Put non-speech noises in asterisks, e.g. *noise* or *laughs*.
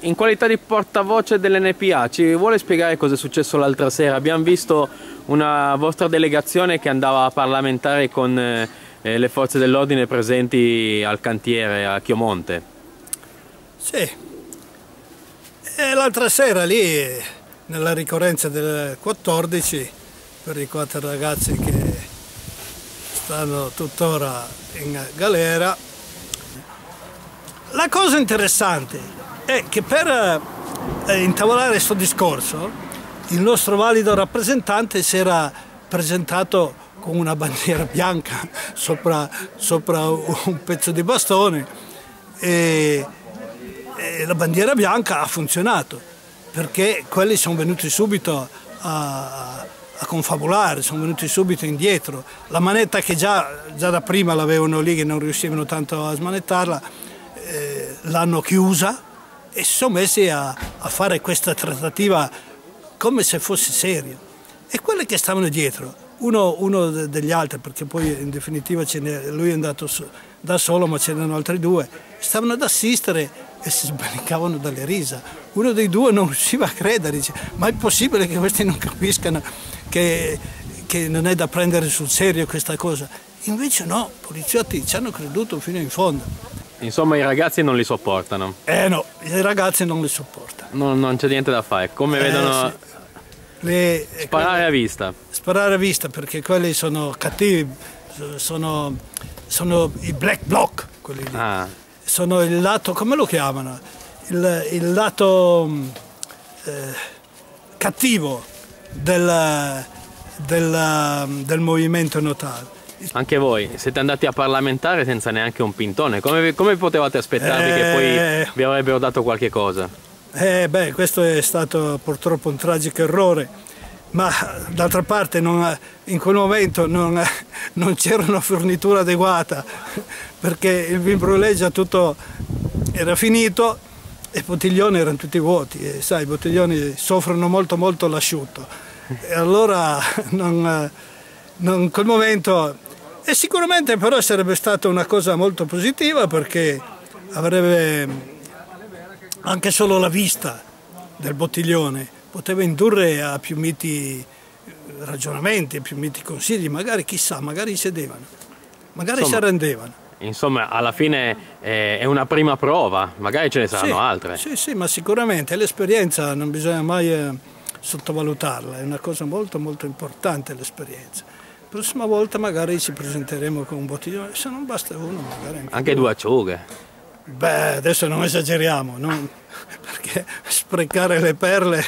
in qualità di portavoce dell'NPA, ci vuole spiegare cosa è successo l'altra sera? Abbiamo visto una vostra delegazione che andava a parlamentare con eh, le forze dell'ordine presenti al cantiere a Chiomonte. Sì, l'altra sera lì, nella ricorrenza del 14, per i quattro ragazzi che stanno tuttora in galera, la cosa interessante è che per eh, intavolare questo discorso il nostro valido rappresentante si era presentato con una bandiera bianca *laughs* sopra, sopra un pezzo di bastone e, e, la bandiera bianca ha funzionato perché quelli sono venuti subito a, a confabulare, sono venuti subito indietro. La manetta che già, già da prima l'avevano lì, che non riuscivano tanto a smanettarla, eh, l'hanno chiusa e si sono messi a, a, fare questa trattativa come se fosse serio. E quelli che stavano dietro, uno, uno degli altri, perché poi in definitiva lui è andato da solo, ma c'erano altri due, stavano ad assistere e si sbanicavano dalle risa. Uno dei due non riusciva a credere, dice, ma è possibile che questi non capiscano che, che non è da prendere sul serio questa cosa? Invece no, i poliziotti ci hanno creduto fino in fondo. Insomma i ragazzi non li sopportano. Eh no, i ragazzi non li sopportano. Non, non c'è niente da fare, come eh, vedono... Sì. Le, sparare quelle, a vista. Sparare a vista perché quelli sono cattivi, sono, sono i black block, quelli lì. Ah. Sono il lato, come lo chiamano? Il, il lato eh, cattivo del, del, del movimento notale. Anche voi. Siete andati a parlamentare senza neanche un pintone, come, come potevate aspettarvi eh... che poi eh. vi avrebbero dato qualche cosa? Eh beh, questo è stato purtroppo un tragico errore, ma d'altra parte non, in quel momento non, non c'era una fornitura adeguata perché il vin brûlé tutto era finito e i bottiglioni erano tutti vuoti. E sai, i bottiglioni soffrono molto molto l'asciutto. E allora in quel momento e sicuramente però sarebbe stata una cosa molto positiva perché avrebbe anche solo la vista del bottiglione poteva indurre a più miti ragionamenti, a più miti consigli, magari chissà, magari cedevano, magari Insomma, si arrendevano. Insomma, alla fine è una prima prova, magari ce ne saranno sì, altre. Sì, sì, ma sicuramente l'esperienza non bisogna mai eh, sottovalutarla, è una cosa molto molto importante l'esperienza. La prossima volta magari ci presenteremo con un bottiglione, se non basta uno magari anche, anche due acciughe. Beh, adesso non esageriamo, no? *laughs* perché sprecare le perle